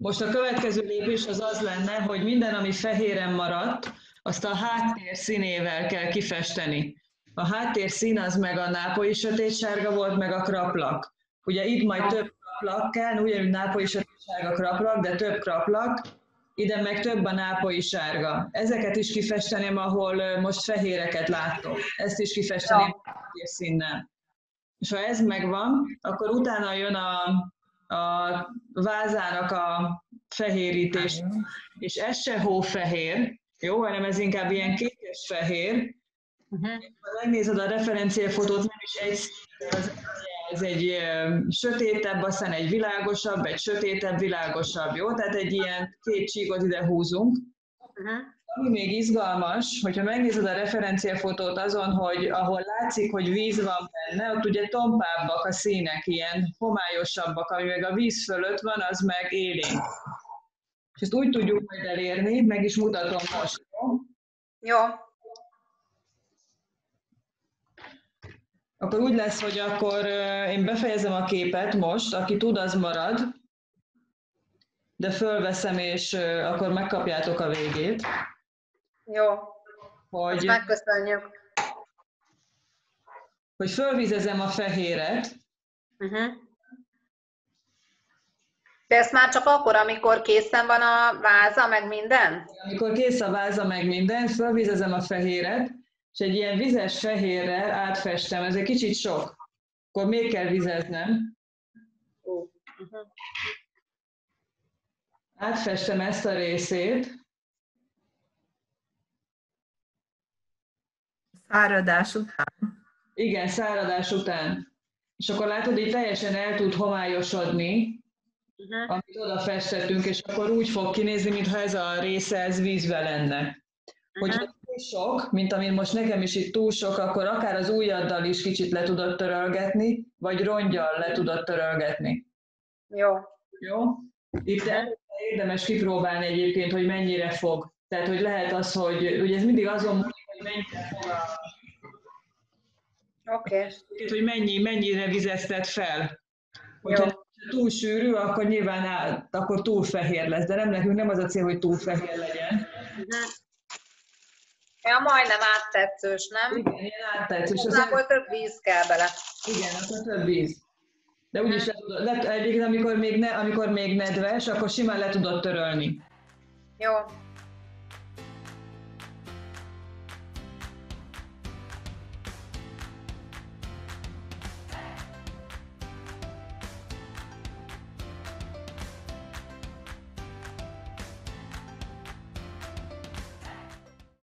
Most a következő lépés az az lenne, hogy minden, ami fehéren maradt, azt a háttér színével kell kifesteni. A háttér szín az meg a nápolyi sötétsárga volt, meg a kraplak. Ugye itt majd több kraplak kell, ugyanúgy nápolyi sötétsárga kraplak, de több kraplak, ide meg több a nápolyi sárga. Ezeket is kifesteném, ahol most fehéreket látok. Ezt is kifesteném ja. színnel. És ha ez megvan, akkor utána jön a, a vázának a fehérítés, és ez se hófehér, jó, hanem ez inkább ilyen kékes fehér. Uh-huh. Ha megnézed a referenciafotót, nem is egy az, ez egy sötétebb, aztán egy világosabb, egy sötétebb, világosabb, jó? Tehát egy ilyen két csíkot ide húzunk. Uh-huh. Ami még izgalmas, hogyha megnézed a referenciafotót azon, hogy ahol látszik, hogy víz van benne, ott ugye tompábbak a színek, ilyen homályosabbak, ami meg a víz fölött van, az meg élénk. És ezt úgy tudjuk majd elérni, meg is mutatom most. Jó? Akkor úgy lesz, hogy akkor én befejezem a képet most, aki tud, az marad, de fölveszem, és akkor megkapjátok a végét. Jó. Hogy, megköszönjük. Hogy fölvizezem a fehéret. Uh-huh. De ezt már csak akkor, amikor készen van a váza, meg minden? Amikor kész a váza, meg minden, fölvizezem a fehéret, és egy ilyen vizes fehérrel átfestem, ez egy kicsit sok. Akkor még kell vizeznem. Uh-huh. Átfestem ezt a részét. Száradás után. Igen, száradás után. És akkor látod, hogy teljesen el tud homályosodni, uh-huh. amit oda festettünk, és akkor úgy fog kinézni, mintha ez a része ez vízbe lenne. Uh-huh. Hogyha túl sok, mint amin most nekem is itt túl sok, akkor akár az ujjaddal is kicsit le tudod törölgetni, vagy rongyal le tudod törölgetni. Jó. Jó? Itt érdemes kipróbálni egyébként, hogy mennyire fog. Tehát, hogy lehet az, hogy ugye ez mindig azon mennyire Oké. Okay. hogy mennyi, mennyire vizezted fel. Hogyha Jó túl sűrű, akkor nyilván áll, akkor túl fehér lesz, de nem nekünk nem az a cél, hogy túl fehér legyen. Ja, majdnem áttetszős, nem? Igen, ilyen áttetszős. Akkor több víz kell bele. Igen, akkor több víz. De úgyis le tudod, le, amikor még, ne, amikor még nedves, akkor simán le tudod törölni. Jó.